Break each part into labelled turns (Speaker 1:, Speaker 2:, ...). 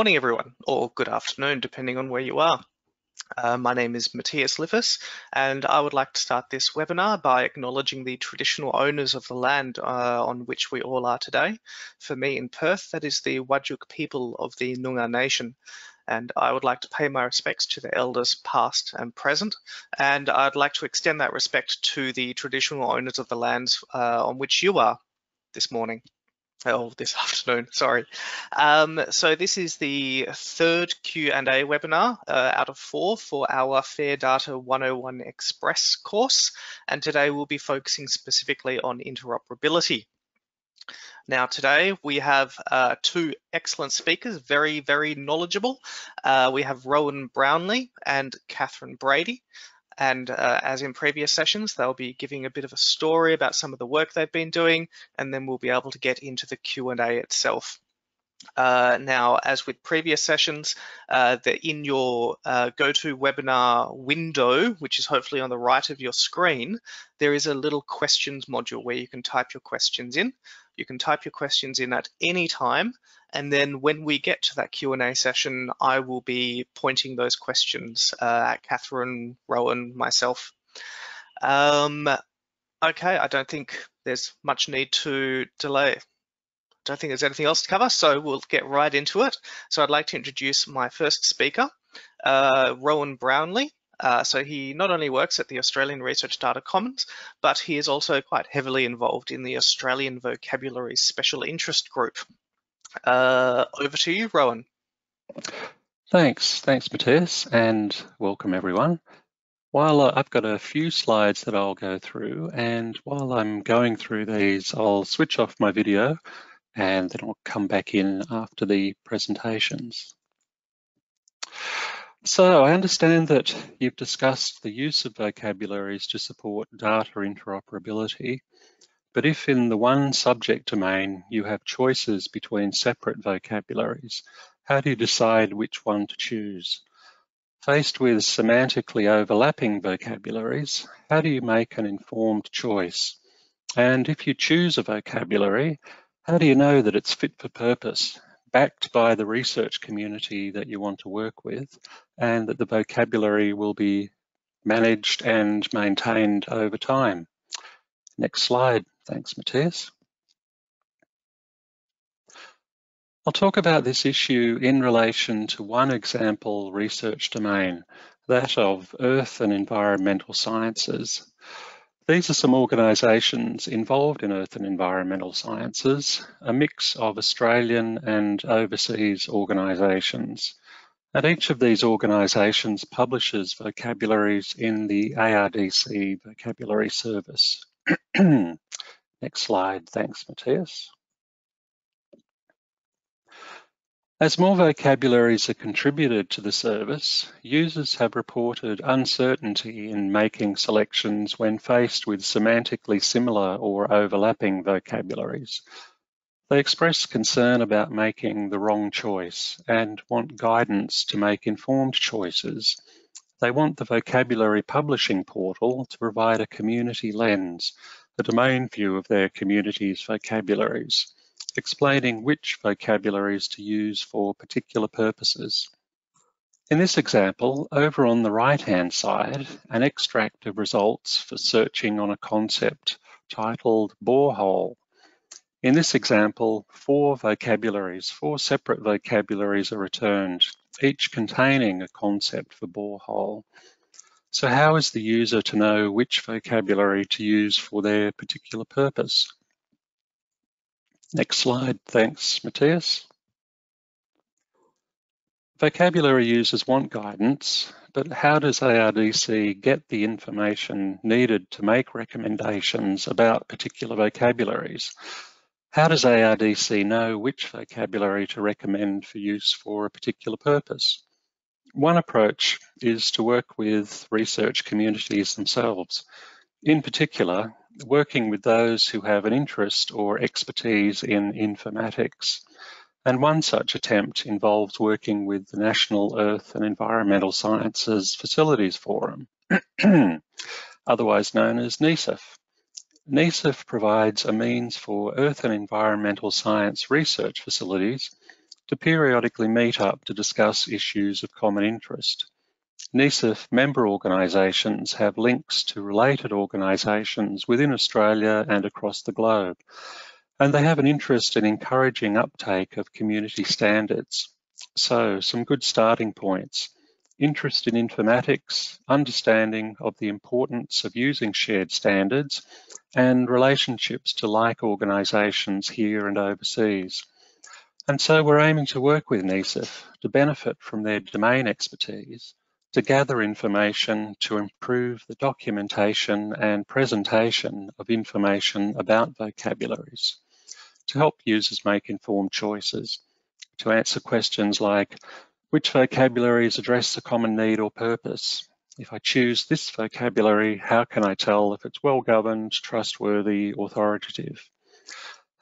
Speaker 1: Morning, everyone, or good afternoon, depending on where you are. Uh, my name is Matthias Liffers, and I would like to start this webinar by acknowledging the traditional owners of the land uh, on which we all are today. For me in Perth, that is the Whadjuk people of the Noongar Nation. And I would like to pay my respects to the elders past and present. And I'd like to extend that respect to the traditional owners of the lands uh, on which you are this morning oh this afternoon sorry um, so this is the third q&a webinar uh, out of four for our fair data 101 express course and today we'll be focusing specifically on interoperability now today we have uh, two excellent speakers, very, very knowledgeable. Uh, we have Rowan Brownlee and Catherine Brady. And uh, as in previous sessions, they'll be giving a bit of a story about some of the work they've been doing, and then we'll be able to get into the Q&A itself. Uh, now, as with previous sessions, uh, in your uh, GoToWebinar window, which is hopefully on the right of your screen, there is a little questions module where you can type your questions in. You can type your questions in at any time, and then when we get to that Q&A session, I will be pointing those questions uh, at Catherine, Rowan, myself. Um, okay, I don't think there's much need to delay. I don't think there's anything else to cover, so we'll get right into it. So I'd like to introduce my first speaker, uh, Rowan Brownlee. Uh, so he not only works at the Australian Research Data Commons, but he is also quite heavily involved in the Australian Vocabulary Special Interest Group. Uh, over to you, Rowan.
Speaker 2: Thanks, thanks, Matthias, and welcome everyone. While uh, I've got a few slides that I'll go through, and while I'm going through these, I'll switch off my video and then I'll come back in after the presentations. So I understand that you've discussed the use of vocabularies to support data interoperability but if in the one subject domain you have choices between separate vocabularies, how do you decide which one to choose? Faced with semantically overlapping vocabularies, how do you make an informed choice? And if you choose a vocabulary, how do you know that it's fit for purpose, backed by the research community that you want to work with, and that the vocabulary will be managed and maintained over time? Next slide. Thanks, Matthias. I'll talk about this issue in relation to one example research domain, that of earth and environmental sciences. These are some organisations involved in earth and environmental sciences, a mix of Australian and overseas organisations. And each of these organisations publishes vocabularies in the ARDC Vocabulary Service. Next slide. Thanks, Matthias. As more vocabularies are contributed to the service, users have reported uncertainty in making selections when faced with semantically similar or overlapping vocabularies. They express concern about making the wrong choice and want guidance to make informed choices. They want the vocabulary publishing portal to provide a community lens a domain view of their community's vocabularies, explaining which vocabularies to use for particular purposes. In this example, over on the right-hand side, an extract of results for searching on a concept titled borehole. In this example, four vocabularies, four separate vocabularies are returned, each containing a concept for borehole. So how is the user to know which vocabulary to use for their particular purpose? Next slide, thanks Matthias. Vocabulary users want guidance, but how does ARDC get the information needed to make recommendations about particular vocabularies? How does ARDC know which vocabulary to recommend for use for a particular purpose? One approach is to work with research communities themselves. In particular, working with those who have an interest or expertise in informatics. And one such attempt involves working with the National Earth and Environmental Sciences Facilities Forum, otherwise known as NESEF. NESEF provides a means for earth and environmental science research facilities to periodically meet up to discuss issues of common interest. NESIF member organisations have links to related organisations within Australia and across the globe, and they have an interest in encouraging uptake of community standards. So some good starting points interest in informatics, understanding of the importance of using shared standards, and relationships to like organisations here and overseas. And so we're aiming to work with NESIF to benefit from their domain expertise, to gather information to improve the documentation and presentation of information about vocabularies, to help users make informed choices, to answer questions like, which vocabularies address a common need or purpose? If I choose this vocabulary, how can I tell if it's well-governed, trustworthy, authoritative?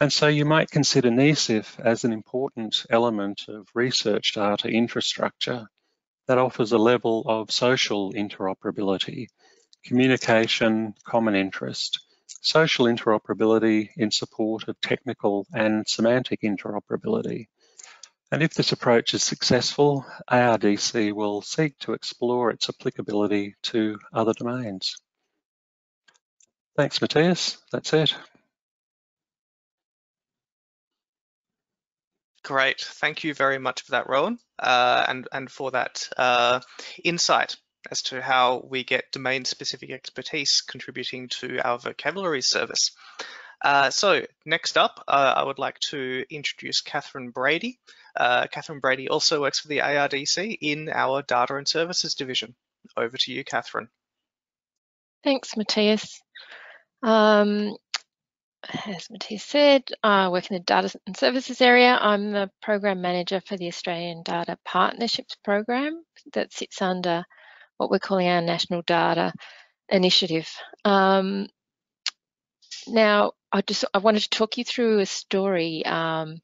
Speaker 2: And so you might consider NESIF as an important element of research data infrastructure that offers a level of social interoperability, communication, common interest, social interoperability in support of technical and semantic interoperability, and if this approach is successful, ARDC will seek to explore its applicability to other domains. Thanks, Matthias. That's it.
Speaker 1: Great. Thank you very much for that, Rowan, uh, and, and for that uh, insight as to how we get domain-specific expertise contributing to our vocabulary service. Uh, so next up, uh, I would like to introduce Catherine Brady. Uh, Catherine Brady also works for the ARDC in our Data and Services Division. Over to you, Catherine.
Speaker 3: Thanks, Matthias. Um, as Matthias said, I work in the Data and Services area. I'm the Program Manager for the Australian Data Partnerships Program that sits under what we're calling our National Data Initiative. Um, now, I just I wanted to talk you through a story um,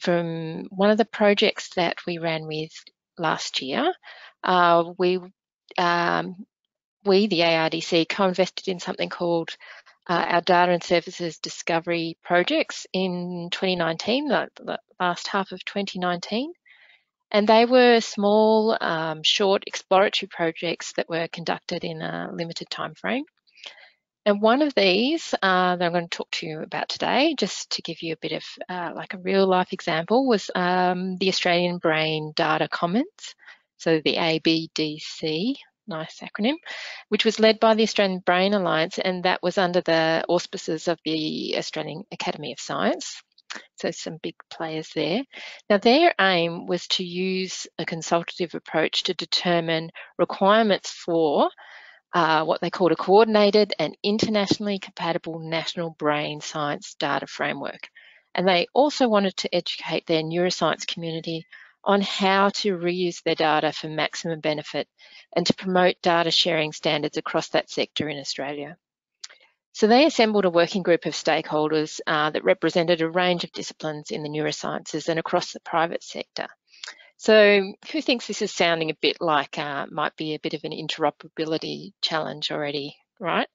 Speaker 3: from one of the projects that we ran with last year. Uh, we um, we the ARDC co-invested in something called uh, our data and services discovery projects in 2019, the, the last half of 2019. And they were small, um, short exploratory projects that were conducted in a limited time frame. And one of these uh, that I'm going to talk to you about today, just to give you a bit of uh, like a real life example, was um, the Australian Brain Data Commons, so the ABDC, nice acronym, which was led by the Australian Brain Alliance, and that was under the auspices of the Australian Academy of Science. So some big players there. Now their aim was to use a consultative approach to determine requirements for uh, what they called a coordinated and internationally compatible national brain science data framework. And they also wanted to educate their neuroscience community on how to reuse their data for maximum benefit and to promote data sharing standards across that sector in Australia. So they assembled a working group of stakeholders uh, that represented a range of disciplines in the neurosciences and across the private sector. So who thinks this is sounding a bit like uh, might be a bit of an interoperability challenge already, right?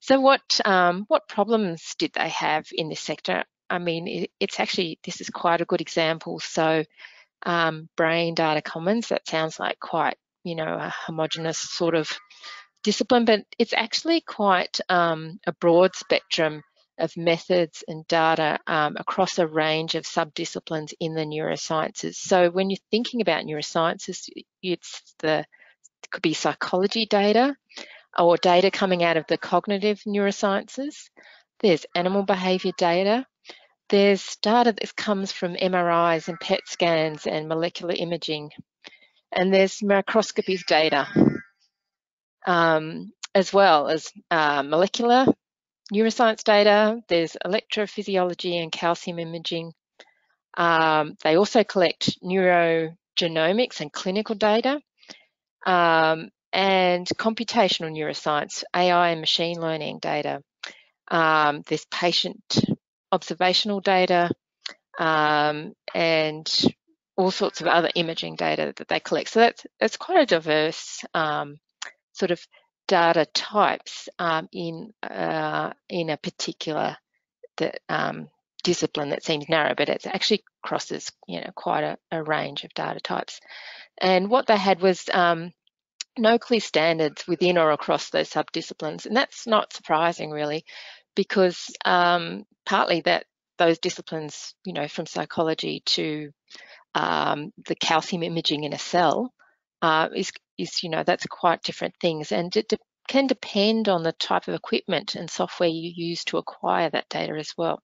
Speaker 3: So what um, what problems did they have in this sector? I mean, it, it's actually this is quite a good example. So um, brain data commons that sounds like quite you know a homogenous sort of discipline, but it's actually quite um, a broad spectrum of methods and data um, across a range of subdisciplines in the neurosciences. So when you're thinking about neurosciences, it's the it could be psychology data or data coming out of the cognitive neurosciences. There's animal behavior data. There's data that comes from MRIs and PET scans and molecular imaging. And there's microscopy data, um, as well as uh, molecular neuroscience data, there's electrophysiology and calcium imaging. Um, they also collect neurogenomics and clinical data um, and computational neuroscience, AI and machine learning data. Um, there's patient observational data um, and all sorts of other imaging data that they collect. So that's, that's quite a diverse um, sort of data types um, in uh, in a particular the, um, discipline that seems narrow, but it actually crosses you know quite a, a range of data types. And what they had was um, no clear standards within or across those subdisciplines, and that's not surprising really, because um, partly that those disciplines, you know, from psychology to um, the calcium imaging in a cell, uh, is is you know that's quite different things, and it de can depend on the type of equipment and software you use to acquire that data as well.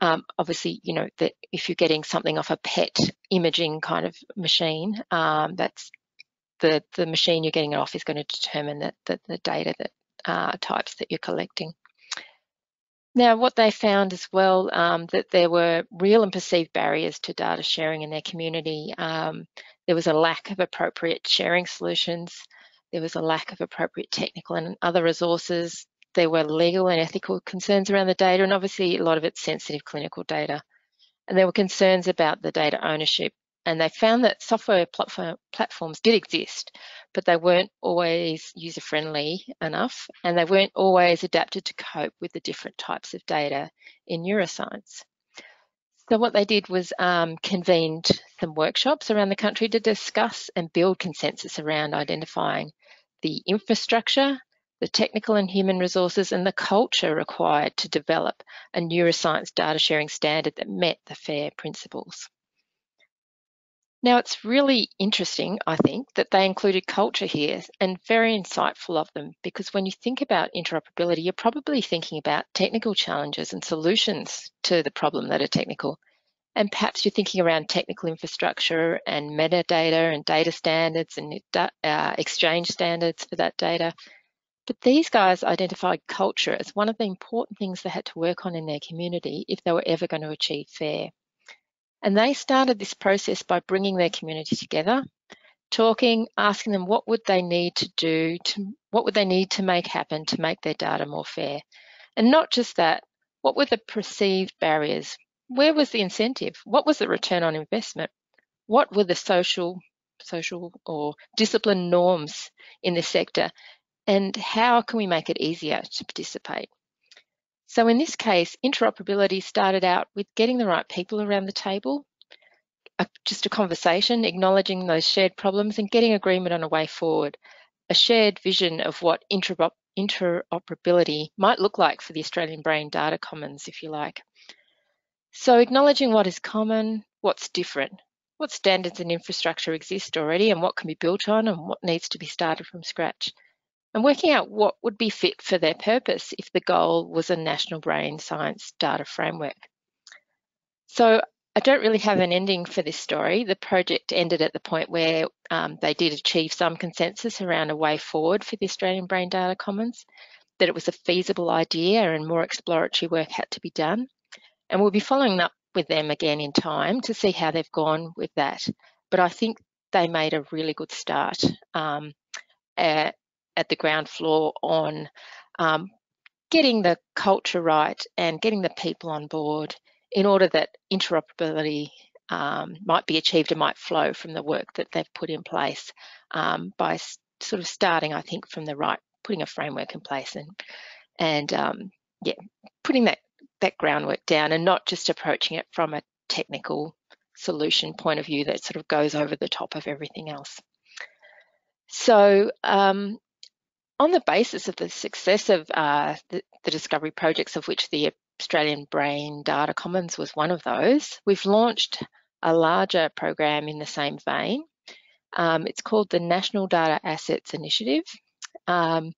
Speaker 3: Um, obviously, you know that if you're getting something off a PET imaging kind of machine, um, that's the the machine you're getting it off is going to determine that, that the data that uh, types that you're collecting. Now, what they found as well, um, that there were real and perceived barriers to data sharing in their community. Um, there was a lack of appropriate sharing solutions. There was a lack of appropriate technical and other resources. There were legal and ethical concerns around the data, and obviously a lot of it's sensitive clinical data. And there were concerns about the data ownership and they found that software platform, platforms did exist, but they weren't always user friendly enough and they weren't always adapted to cope with the different types of data in neuroscience. So what they did was um, convened some workshops around the country to discuss and build consensus around identifying the infrastructure, the technical and human resources and the culture required to develop a neuroscience data sharing standard that met the FAIR principles. Now, it's really interesting, I think, that they included culture here and very insightful of them because when you think about interoperability, you're probably thinking about technical challenges and solutions to the problem that are technical. And perhaps you're thinking around technical infrastructure and metadata and data standards and uh, exchange standards for that data. But these guys identified culture as one of the important things they had to work on in their community if they were ever going to achieve FAIR. And they started this process by bringing their community together, talking, asking them what would they need to do, to, what would they need to make happen to make their data more fair. And not just that, what were the perceived barriers? Where was the incentive? What was the return on investment? What were the social, social or discipline norms in the sector? And how can we make it easier to participate? So in this case, interoperability started out with getting the right people around the table, a, just a conversation, acknowledging those shared problems and getting agreement on a way forward, a shared vision of what interoperability might look like for the Australian Brain Data Commons, if you like. So acknowledging what is common, what's different, what standards and infrastructure exist already and what can be built on and what needs to be started from scratch and working out what would be fit for their purpose if the goal was a national brain science data framework. So I don't really have an ending for this story. The project ended at the point where um, they did achieve some consensus around a way forward for the Australian Brain Data Commons, that it was a feasible idea and more exploratory work had to be done. And we'll be following up with them again in time to see how they've gone with that. But I think they made a really good start. Um, at the ground floor on um, getting the culture right and getting the people on board in order that interoperability um, might be achieved and might flow from the work that they've put in place um, by sort of starting, I think, from the right, putting a framework in place and and um, yeah, putting that that groundwork down and not just approaching it from a technical solution point of view that sort of goes over the top of everything else. So um, on the basis of the success of uh, the, the, discovery projects, of which the Australian Brain Data Commons was one of those, we've launched a larger program in the same vein. Um, it's called the National Data Assets Initiative. Um,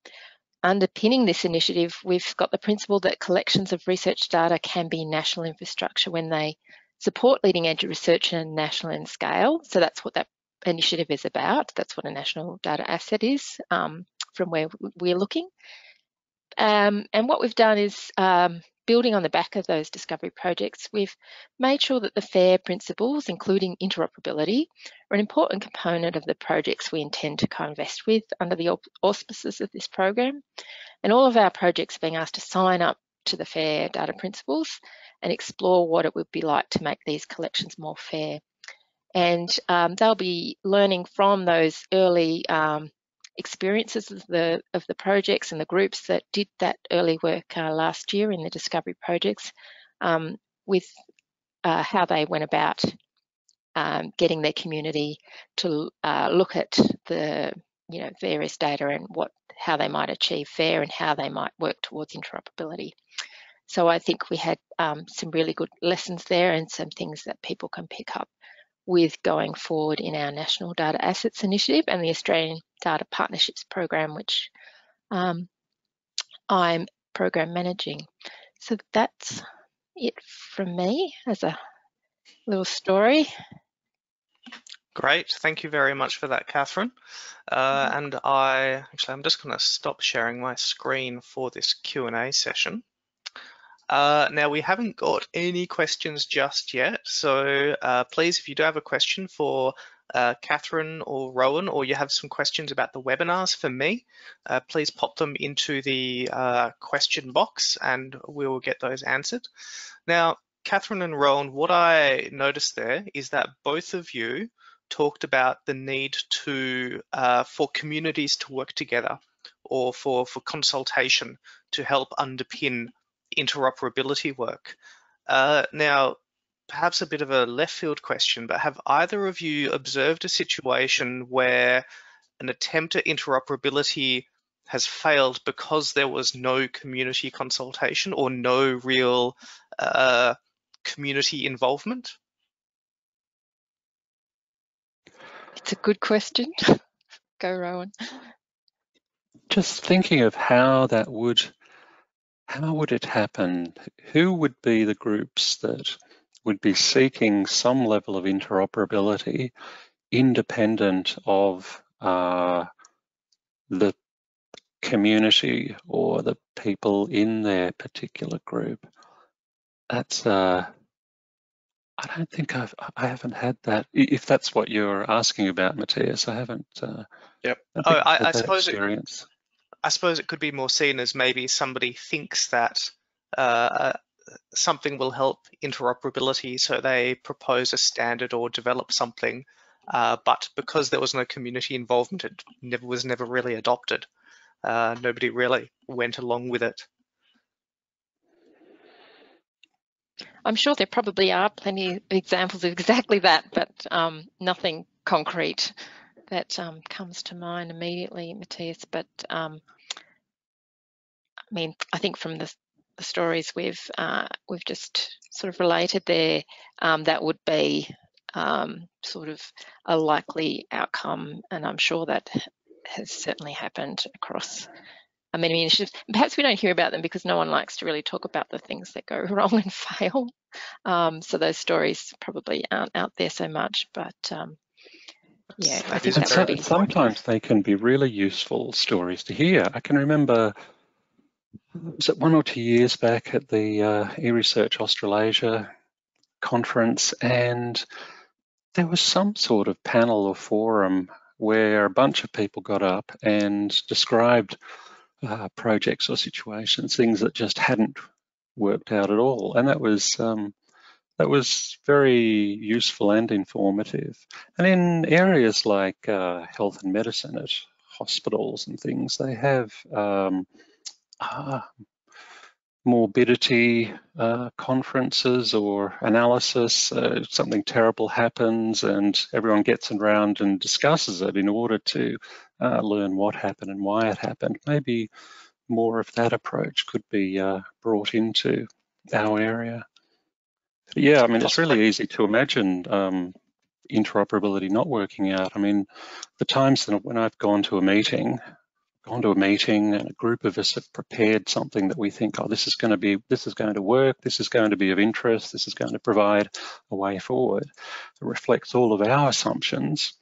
Speaker 3: underpinning this initiative, we've got the principle that collections of research data can be national infrastructure when they support leading edge research in a national in scale. So that's what that initiative is about. That's what a national data asset is. Um, from where we're looking. Um, and what we've done is um, building on the back of those discovery projects, we've made sure that the FAIR principles, including interoperability, are an important component of the projects we intend to co-invest with under the auspices of this program. And all of our projects are being asked to sign up to the FAIR data principles and explore what it would be like to make these collections more fair. And um, they'll be learning from those early um, experiences of the of the projects and the groups that did that early work uh, last year in the discovery projects um, with uh, how they went about um, getting their community to uh, look at the you know various data and what how they might achieve FAIR and how they might work towards interoperability. So I think we had um, some really good lessons there and some things that people can pick up with going forward in our National Data Assets Initiative and the Australian Data Partnerships Program, which um, I'm program managing. So that's it from me as a little story.
Speaker 1: Great, thank you very much for that, Catherine. Uh,
Speaker 3: Mm-hmm.
Speaker 1: and I, actually, I'm just gonna stop sharing my screen for this Q&A session. Uh, now, we haven't got any questions just yet, so uh, please, if you do have a question for uh, Catherine or Rowan, or you have some questions about the webinars for me, uh, please pop them into the uh, question box and we will get those answered. Now, Catherine and Rowan, what I noticed there is that both of you talked about the need to for communities to work together or for, for consultation to help underpin interoperability work. Uh, now, perhaps a bit of a left field question, but have either of you observed a situation where an attempt at interoperability has failed because there was no community consultation or no real uh, community involvement?
Speaker 3: It's a good question. Go, Rowan.
Speaker 2: Just thinking of how that would, how would it happen? Who would be the groups that would be seeking some level of interoperability independent of uh, the community or the people in their particular group? That's uh, I don't think I've I haven't had that. If that's what you're asking about, Matthias, I haven't. Uh,
Speaker 1: Yep.
Speaker 2: I
Speaker 1: Oh, I, I suppose it,
Speaker 2: experience.
Speaker 1: I suppose it could be more seen as maybe somebody thinks that uh, something will help interoperability, so they propose a standard or develop something, uh, but because there was no community involvement, it never was never really adopted. Uh, nobody really went along with it.
Speaker 3: I'm sure there probably are plenty of examples of exactly that, but um, nothing concrete that um, comes to mind immediately, Matthias. But um, mean, I think from the, the stories we've uh, we've just sort of related there, um, that would be um, sort of a likely outcome, and I'm sure that has certainly happened across uh, many initiatives. Perhaps we don't hear about them because no one likes to really talk about the things that go wrong and fail. Um, so those stories probably aren't out there so much, but um, yeah, I think that
Speaker 2: so,
Speaker 3: be
Speaker 1: good point.
Speaker 2: sometimes they can be really useful stories to hear. I can remember was it one or two years back at the uh, eResearch Australasia conference, and there was some sort of panel or forum where a bunch of people got up and described uh, projects or situations, things that just hadn't worked out at all, and that was um, that was very useful and informative. And in areas like uh, health and medicine at hospitals and things, they have um, uh, morbidity uh, conferences or analysis. Uh, something terrible happens and everyone gets around and discusses it in order to uh, learn what happened and why it happened. Maybe more of that approach could be uh, brought into our area. But yeah, I mean, it's really easy to imagine um, interoperability not working out. I mean, the times when I've gone to a meeting, gone to a meeting and a group of us have prepared something that we think, oh, this is going to be, this is going to work, this is going to be of interest, this is going to provide a way forward. It reflects all of our assumptions,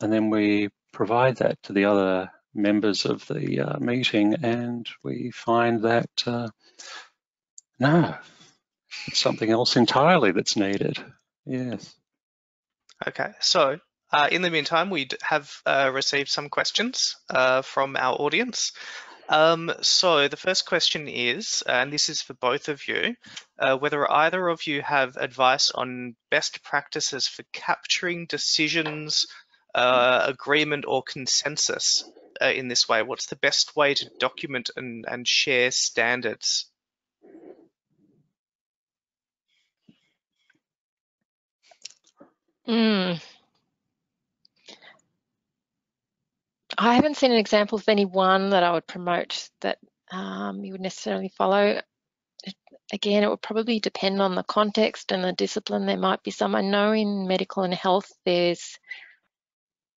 Speaker 2: and then we provide that to the other members of the uh, meeting, and we find that uh, no, it's something else entirely that's needed. Yes.
Speaker 1: Okay, so uh, in the meantime, we have uh, received some questions uh, from our audience. Um, so the first question is, and this is for both of you, uh, whether either of you have advice on best practices for capturing decisions, uh, agreement, or consensus uh, in this way. What's the best way to document and, and share standards?
Speaker 3: Mm. I haven't seen an example of any one that I would promote that um, you would necessarily follow. Again, it would probably depend on the context and the discipline. There might be some. I know in medical and health, there's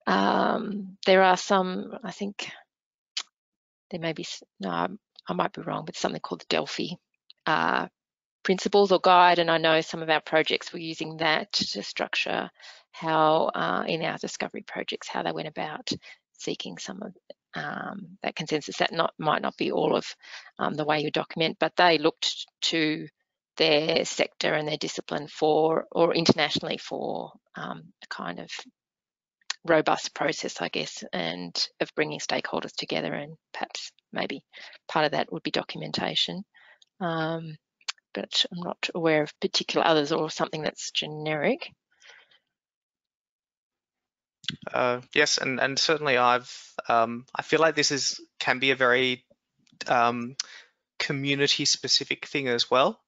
Speaker 3: um, there are some. I think there may be. No, I might be wrong, but something called the Delphi uh, principles or guide. And I know some of our projects were using that to structure how uh, in our discovery projects how they went about seeking some of um, that consensus. That not might not be all of um, the way you document, but they looked to their sector and their discipline for, or internationally for um, a kind of robust process, I guess, and of bringing stakeholders together and perhaps maybe part of that would be documentation. Um, but I'm not aware of particular others or something that's generic.
Speaker 1: Uh, yes, and and certainly I've um, I feel like this is can be a very um, community specific thing as well.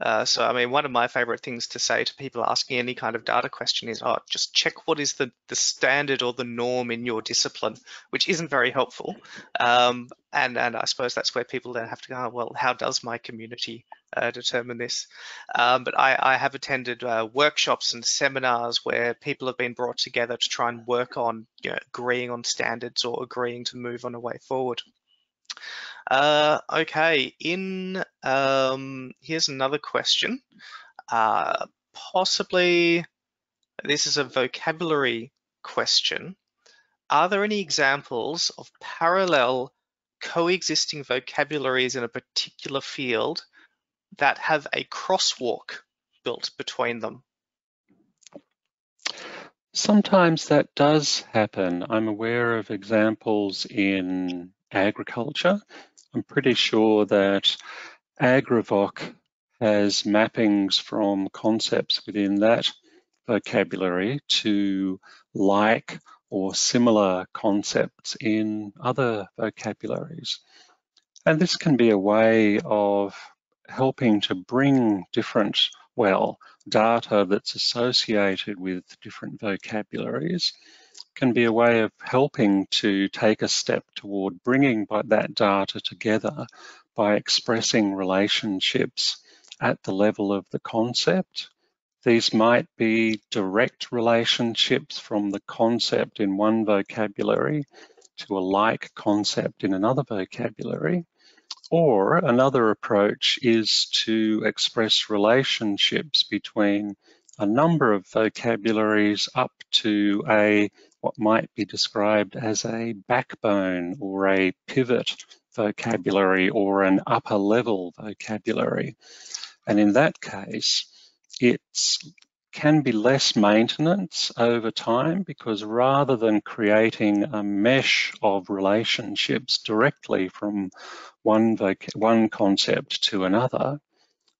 Speaker 1: Uh, so I mean, one of my favorite things to say to people asking any kind of data question is, oh, just check what is the, the standard or the norm in your discipline, which isn't very helpful. Um, and, and I suppose that's where people then have to go, oh, well, how does my community uh, determine this? Um, but I, I, have attended uh, workshops and seminars where people have been brought together to try and work on you know, agreeing on standards or agreeing to move on a way forward. Uh, okay, in um, here's another question. Uh, possibly, this is a vocabulary question. Are there any examples of parallel coexisting vocabularies in a particular field that have a crosswalk built between them?
Speaker 2: Sometimes that does happen. I'm aware of examples in agriculture I'm pretty sure that AGROVOC has mappings from concepts within that vocabulary to like or similar concepts in other vocabularies. And this can be a way of helping to bring different, well, data that's associated with different vocabularies can be a way of helping to take a step toward bringing that data together by expressing relationships at the level of the concept. These might be direct relationships from the concept in one vocabulary to a like concept in another vocabulary. Or another approach is to express relationships between a number of vocabularies up to a what might be described as a backbone or a pivot vocabulary or an upper level vocabulary. And in that case, it can be less maintenance over time because rather than creating a mesh of relationships directly from one, one concept to another,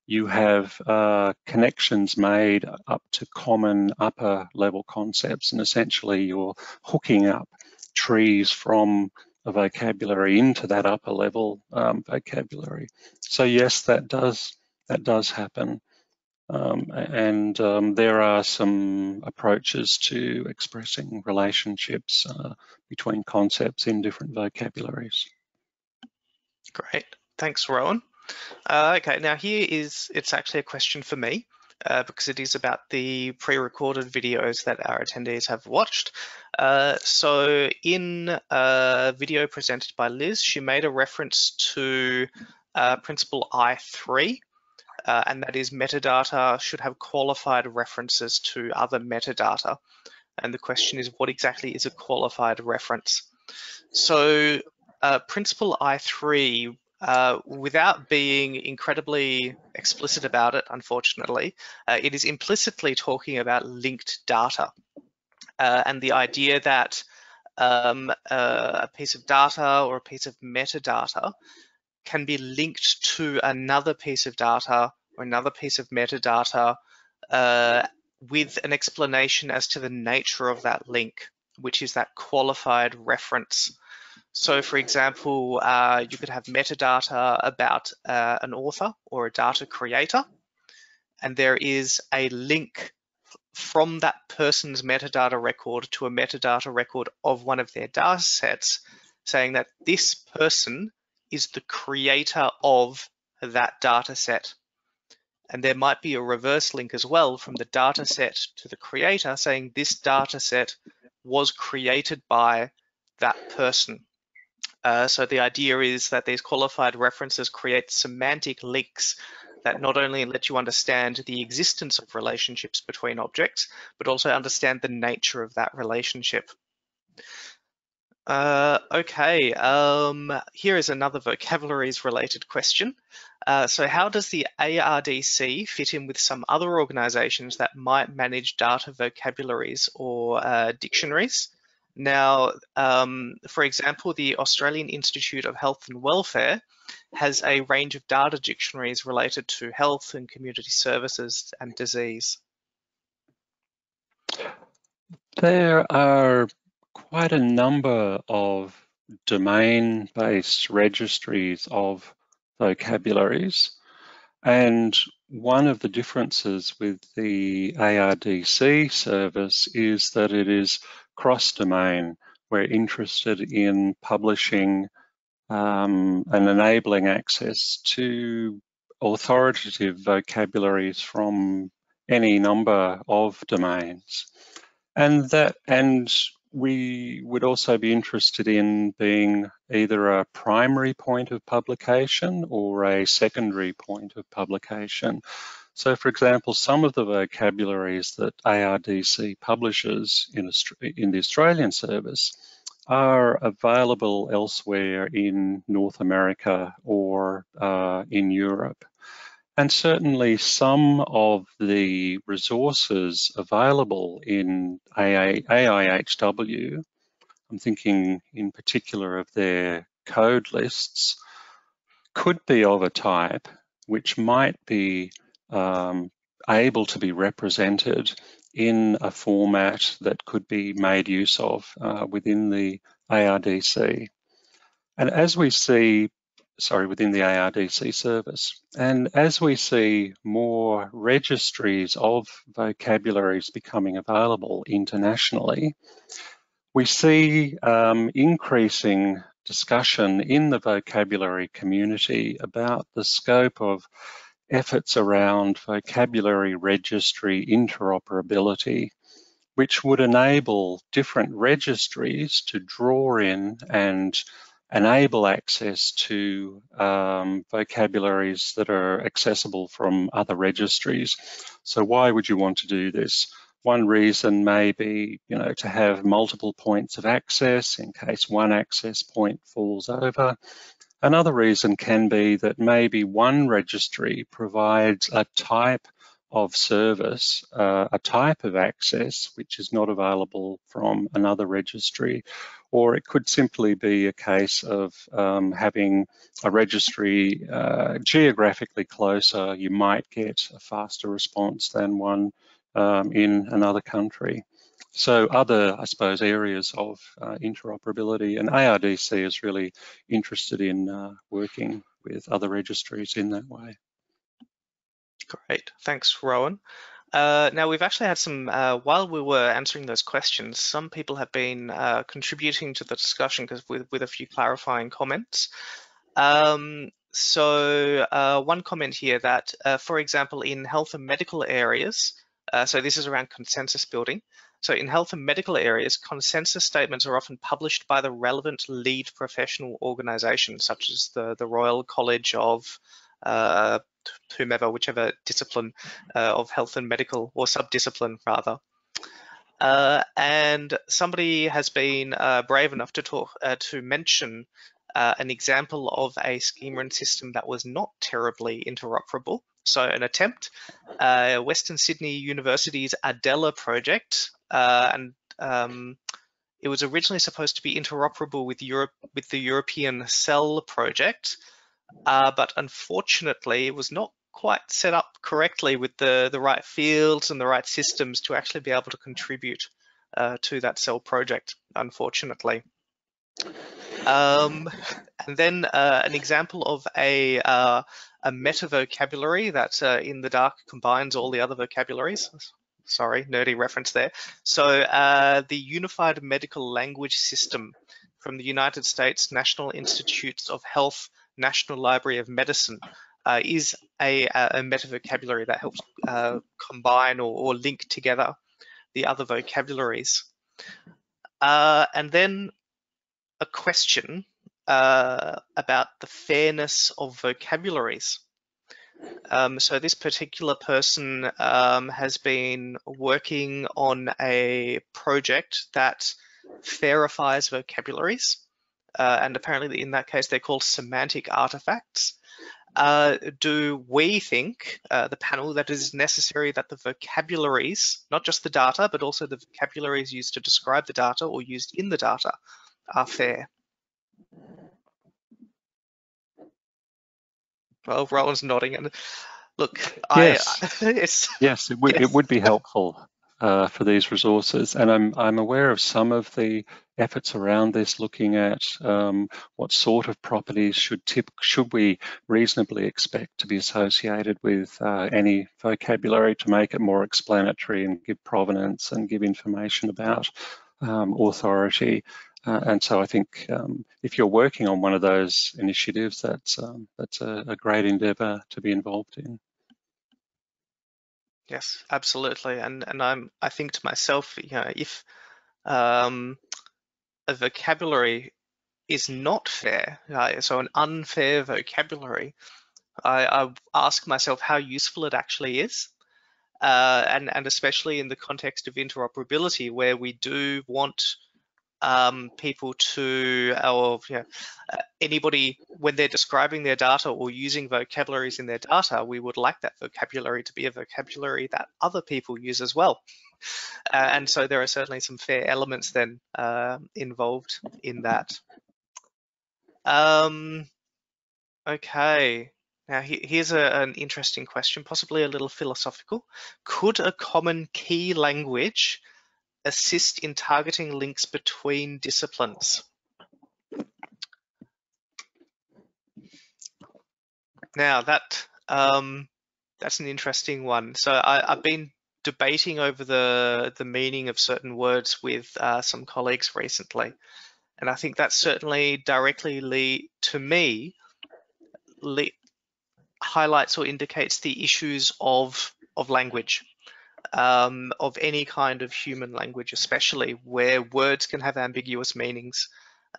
Speaker 2: you have uh, connections made up to common upper level concepts and essentially you're hooking up trees from a vocabulary into that upper level um, vocabulary. So yes, that does that does happen. Um, and um, there are some approaches to expressing relationships uh, between concepts in different vocabularies.
Speaker 1: Great, thanks Rowan. Uh, okay, now here is, it's actually a question for me uh, because it is about the pre-recorded videos that our attendees have watched. Uh, so in a video presented by Liz, she made a reference to uh, principle I3, uh, and that is metadata should have qualified references to other metadata. And the question is, what exactly is a qualified reference? So uh, principle I3 uh, without being incredibly explicit about it, unfortunately, uh, it is implicitly talking about linked data uh, and the idea that um, uh, a piece of data or a piece of metadata can be linked to another piece of data or another piece of metadata uh, with an explanation as to the nature of that link, which is that qualified reference. So for example, uh, you could have metadata about uh, an author or a data creator, and there is a link from that person's metadata record to a metadata record of one of their data sets, saying that this person is the creator of that data set. And there might be a reverse link as well from the data set to the creator saying this data set was created by that person. Uh, so the idea is that these qualified references create semantic links that not only let you understand the existence of relationships between objects, but also understand the nature of that relationship. Uh, okay, um, here is another vocabularies related question. Uh, so how does the ARDC fit in with some other organizations that might manage data vocabularies or uh, dictionaries? Now, um, for example, the Australian Institute of Health and Welfare has a range of data dictionaries related to health and community services and disease.
Speaker 2: There are quite a number of domain-based registries of vocabularies. And one of the differences with the ARDC service is that it is cross-domain. We're interested in publishing um, and enabling access to authoritative vocabularies from any number of domains. And that and we would also be interested in being either a primary point of publication or a secondary point of publication. So for example, some of the vocabularies that ARDC publishes in, in the Australian service are available elsewhere in North America or uh, in Europe. And certainly some of the resources available in AIHW, I'm thinking in particular of their code lists, could be of a type which might be um, able to be represented in a format that could be made use of uh, within the ARDC. And as we see sorry, within the ARDC service. And as we see more registries of vocabularies becoming available internationally, we see um, increasing discussion in the vocabulary community about the scope of efforts around vocabulary registry interoperability, which would enable different registries to draw in and enable access to um, vocabularies that are accessible from other registries. So why would you want to do this? One reason may be, you know, to have multiple points of access in case one access point falls over. Another reason can be that maybe one registry provides a type of service, uh, a type of access which is not available from another registry, or it could simply be a case of um, having a registry uh, geographically closer, you might get a faster response than one um, in another country. So other, I suppose, areas of uh, interoperability and ARDC is really interested in uh, working with other registries in that way.
Speaker 1: Great, thanks, Rowan. Uh, now we've actually had some, uh, while we were answering those questions, some people have been uh, contributing to the discussion because with, with a few clarifying comments. Um, so uh, one comment here that, uh, for example, in health and medical areas, uh, so this is around consensus building. So in health and medical areas, consensus statements are often published by the relevant lead professional organization, such as the, the Royal College of uh, whomever, whichever discipline uh, of health and medical or sub-discipline rather. Uh, and somebody has been uh, brave enough to talk to mention an example of a schema and system that was not terribly interoperable. So an attempt, Western Sydney University's Adela project, and um, it was originally supposed to be interoperable with Europe with the European Cell project, uh, but unfortunately it was not quite set up correctly with the, the right fields and the right systems to actually be able to contribute uh, to that cell project, unfortunately. Um, and then uh, an example of a, uh, a meta vocabulary that uh, in the dark combines all the other vocabularies. Sorry, nerdy reference there. So uh, the Unified Medical Language System from the United States National Institutes of Health National Library of Medicine uh, is a, a meta vocabulary that helps uh, combine or, or, link together the other vocabularies. Uh, and then a question uh, about the fairness of vocabularies. Um, so this particular person um, has been working on a project that fairifies vocabularies. Uh, and apparently in that case, they're called semantic artifacts. Uh, do we think, uh, the panel, that it is necessary that the vocabularies, not just the data, but also the vocabularies used to describe the data or used in the data are fair? Well, Rowan's nodding, and look,
Speaker 2: yes,
Speaker 1: I, it's,
Speaker 2: yes, it would yes. it would be helpful uh, for these resources, and I'm I'm aware of some of the efforts around this, looking at um, what sort of properties should tip should we reasonably expect to be associated with uh, any vocabulary to make it more explanatory and give provenance and give information about um, authority. Uh, and so I think um, if you're working on one of those initiatives, that's um, that's a, a, great endeavour to be involved in.
Speaker 1: Yes, absolutely. And and I'm I think to myself, you know, if um, a vocabulary is not fair, so an unfair vocabulary, I, I, ask myself how useful it actually is. Uh, and, and especially in the context of interoperability, where we do want um, people to, or you know, uh, anybody, when they're describing their data or using vocabularies in their data, we would like that vocabulary to be a vocabulary that other people use as well. Uh, and so there are certainly some fair elements then uh, involved in that. Um, okay, now here's a, an interesting question, possibly a little philosophical. Could a common key language assist in targeting links between disciplines. Now that um, that's an interesting one. So I, have been debating over the the meaning of certain words with uh, some colleagues recently, and I think that certainly directly to me highlights or indicates the issues of of language um, of any kind of human language, especially where words can have ambiguous meanings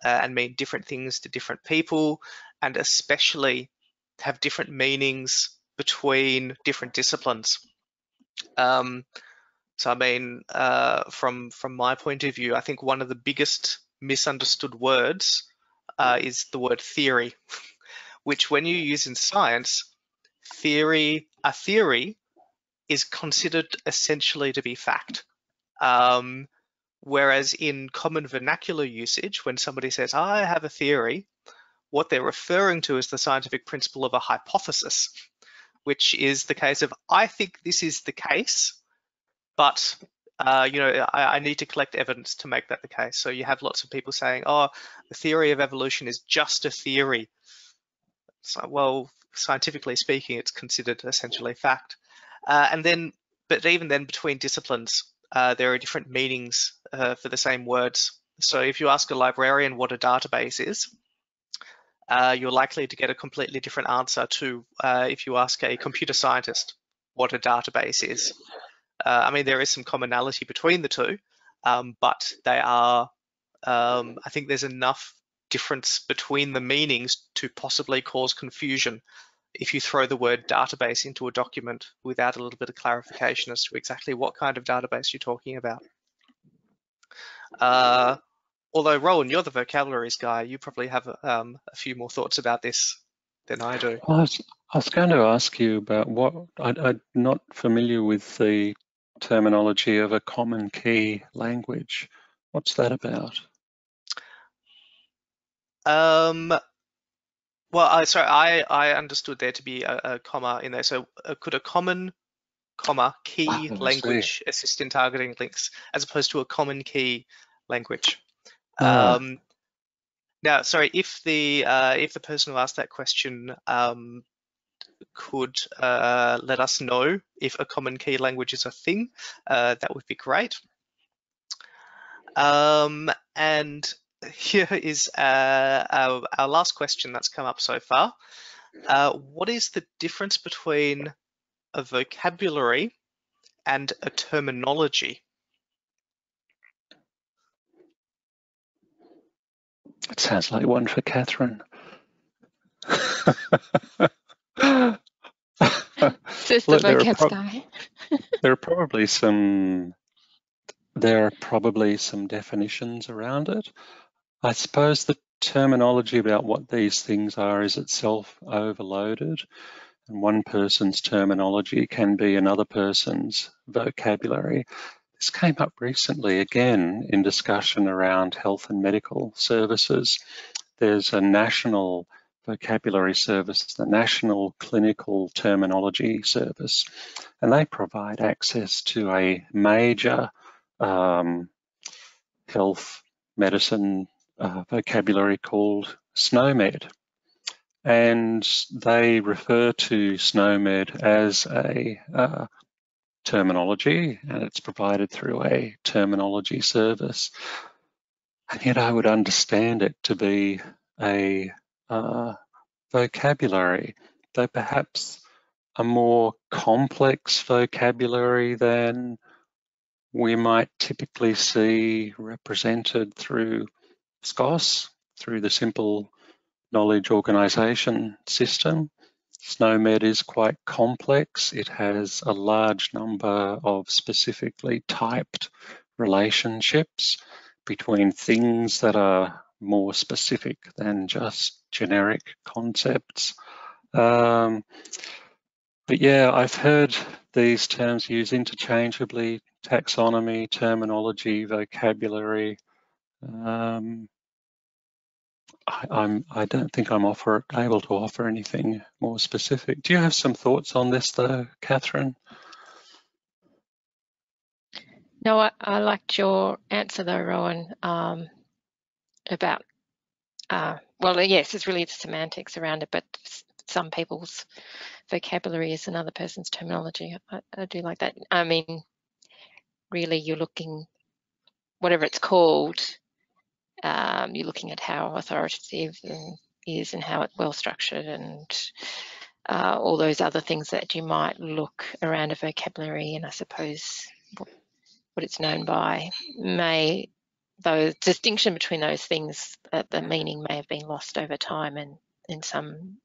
Speaker 1: uh, and mean different things to different people, and especially have different meanings between different disciplines. Um, so, I mean, uh, from from my point of view, I think one of the biggest misunderstood words uh, is the word theory, which, when you use in science, theory a theory is considered essentially to be fact. Um, whereas in common vernacular usage, when somebody says, I have a theory, what they're referring to is the scientific principle of a hypothesis, which is the case of, I think this is the case, but uh, you know, I, I, need to collect evidence to make that the case. So you have lots of people saying, oh, the theory of evolution is just a theory. So, well, scientifically speaking, it's considered essentially fact. Uh, and then, but even then between disciplines, uh, there are different meanings uh, for the same words. So if you ask a librarian what a database is, uh, you're likely to get a completely different answer to uh, if you ask a computer scientist what a database is. Uh, I mean, there is some commonality between the two, um, but they are, um, I think there's enough difference between the meanings to possibly cause confusion if you throw the word database into a document without a little bit of clarification as to exactly what kind of database you're talking about. Uh, although Rowan, you're the vocabularies guy, you probably have um, a few more thoughts about this than I do.
Speaker 2: I was, I was going to ask you about what, I, I'm not familiar with the terminology of a common key language. What's that about?
Speaker 1: Um, well, I sorry, I I understood there to be a, a comma in there. So uh, could a common comma key oh, language assist in targeting links as opposed to a common key language? Oh. Um, now, sorry, if the uh, if the person who asked that question um, could uh, let us know if a common key language is a thing, uh, that would be great. Um, and here is uh, our, our, last question that's come up so far. Uh, what is the difference between a vocabulary and a terminology?
Speaker 2: It sounds like one for Catherine.
Speaker 3: Just Look, there, are
Speaker 2: there are probably some there are probably some definitions around it. I suppose the terminology about what these things are is itself overloaded. And one person's terminology can be another person's vocabulary. This came up recently again in discussion around health and medical services. There's a national vocabulary service, the National Clinical Terminology Service, and they provide access to a major um, health medicine uh, vocabulary called SNOMED. And they refer to SNOMED as a uh, terminology and it's provided through a terminology service. And yet I would understand it to be a uh, vocabulary, though perhaps a more complex vocabulary than we might typically see represented through SKOS, through the simple knowledge organization system. SNOMED is quite complex. It has a large number of specifically typed relationships between things that are more specific than just generic concepts. Um, but yeah, I've heard these terms used interchangeably, taxonomy, terminology, vocabulary. Um, I, I'm, I don't think I'm offer, able to offer anything more specific. Do you have some thoughts on this though, Catherine?
Speaker 3: No, I, I liked your answer though, Rowan, um, about, uh, well, yes, it's really the semantics around it, but some people's vocabulary is another person's terminology. I, I do like that. I mean, really, you're looking, whatever it's called, um, you're looking at how authoritative is and how it's well structured and uh, all those other things that you might look around a vocabulary and I suppose what, it's known by may the distinction between those things uh, the meaning may have been lost over time and in some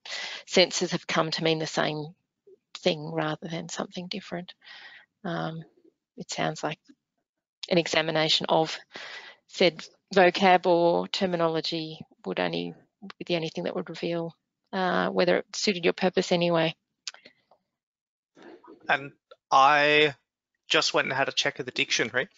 Speaker 3: senses have come to mean the same thing rather than something different. Um, it sounds like an examination of said vocab or terminology would only be the only thing that would reveal uh, whether it suited your purpose anyway.
Speaker 1: And I just went and had a check of the dictionary.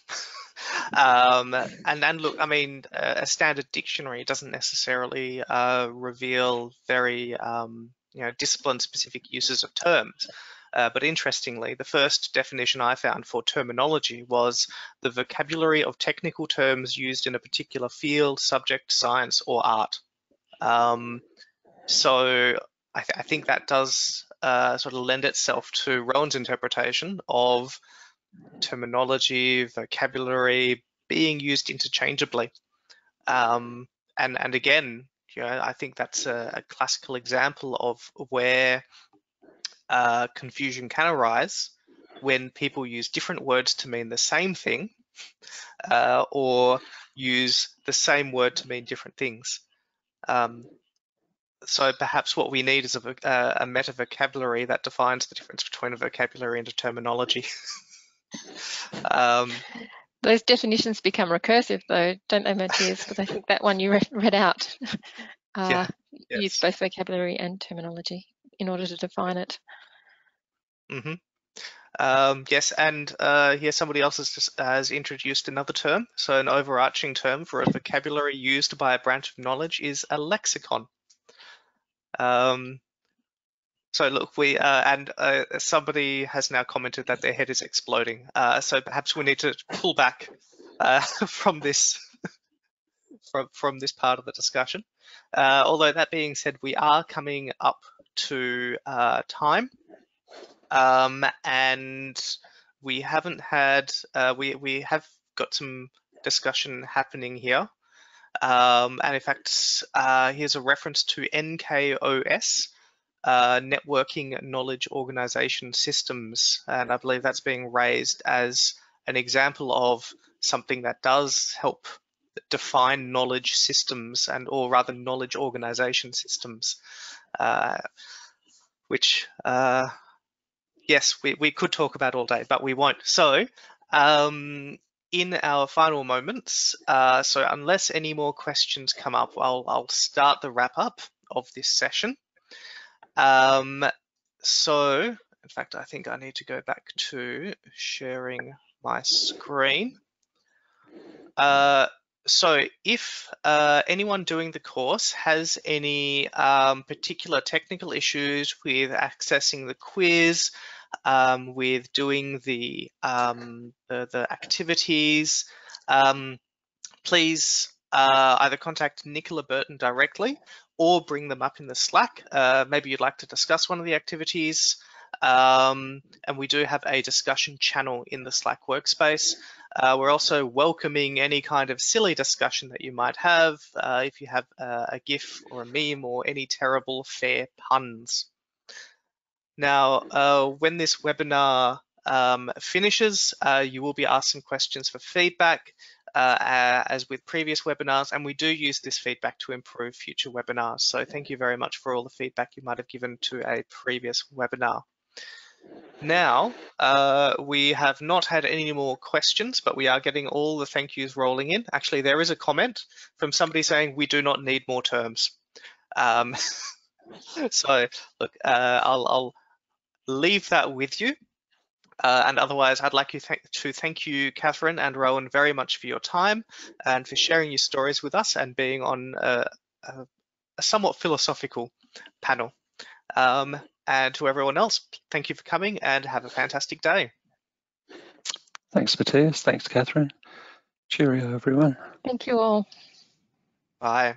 Speaker 1: um, and then look, I mean, a standard dictionary doesn't necessarily uh, reveal very, um, you know, discipline-specific uses of terms. Uh, but interestingly, the first definition I found for terminology was the vocabulary of technical terms used in a particular field, subject, science, or art. Um, so I, th I, think that does uh, sort of lend itself to Rowan's interpretation of terminology, vocabulary being used interchangeably. Um, and, and again, you know, I think that's a, a classical example of where uh, confusion can arise when people use different words to mean the same thing uh, or use the same word to mean different things. Um, so perhaps what we need is a, uh, a, meta vocabulary that defines the difference between a vocabulary and a terminology.
Speaker 3: um, Those definitions become recursive though, don't they, Matthias? Because I think that one you read out uh, yeah, yes. use both vocabulary and terminology in order to define it.
Speaker 1: Mm-hmm. Um, yes, and uh, here somebody else has, just, has introduced another term. So an overarching term for a vocabulary used by a branch of knowledge is a lexicon. Um, so look, we uh, and uh, somebody has now commented that their head is exploding. Uh, so perhaps we need to pull back uh, from this from from this part of the discussion. Uh, although that being said, we are coming up to time. Um, and we haven't had, uh, we, we have got some discussion happening here. Um, and in fact, uh, here's a reference to NKOS, uh, Networking Knowledge Organization Systems. And I believe that's being raised as an example of something that does help define knowledge systems and or rather knowledge organization systems, uh, which uh, yes, we, we could talk about all day, but we won't. So um, in our final moments, uh, so unless any more questions come up, I'll, I'll start the wrap up of this session. Um, so, in fact, I think I need to go back to sharing my screen. Uh, so if uh, anyone doing the course has any um, particular technical issues with accessing the quiz, um, with doing the, um, the, the, activities, um, please uh, either contact Nicola Burton directly or bring them up in the Slack. Uh, maybe you'd like to discuss one of the activities. Um, and we do have a discussion channel in the Slack workspace. Uh, we're also welcoming any kind of silly discussion that you might have uh, if you have uh, a GIF or a meme or any terrible fair puns. Now, uh, when this webinar um, finishes, uh, you will be asked some questions for feedback uh, as with previous webinars, and we do use this feedback to improve future webinars. So thank you very much for all the feedback you might have given to a previous webinar. Now, uh, we have not had any more questions, but we are getting all the thank yous rolling in. Actually, there is a comment from somebody saying we do not need more terms. Um, so, look, uh, I'll, I'll, leave that with you. Uh, and otherwise, I'd like th to thank you, Catherine and Rowan, very much for your time and for sharing your stories with us and being on a, a, a somewhat philosophical panel. Um, and to everyone else, thank you for coming and have a fantastic day.
Speaker 2: Thanks, Matthias. Thanks, Catherine. Cheerio, everyone.
Speaker 3: Thank you all.
Speaker 1: Bye.